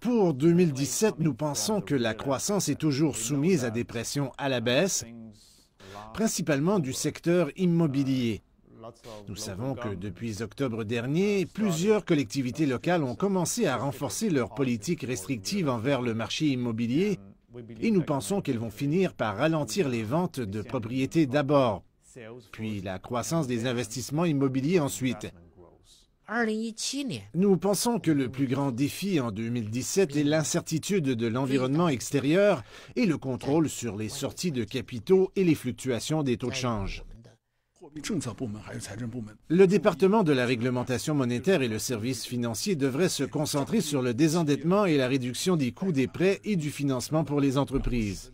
Pour 2017, nous pensons que la croissance est toujours soumise à des pressions à la baisse, principalement du secteur immobilier. Nous savons que depuis octobre dernier, plusieurs collectivités locales ont commencé à renforcer leur politique restrictive envers le marché immobilier et nous pensons qu'elles vont finir par ralentir les ventes de propriétés d'abord, puis la croissance des investissements immobiliers ensuite. Nous pensons que le plus grand défi en 2017 est l'incertitude de l'environnement extérieur et le contrôle sur les sorties de capitaux et les fluctuations des taux de change. Le département de la réglementation monétaire et le service financier devraient se concentrer sur le désendettement et la réduction des coûts des prêts et du financement pour les entreprises.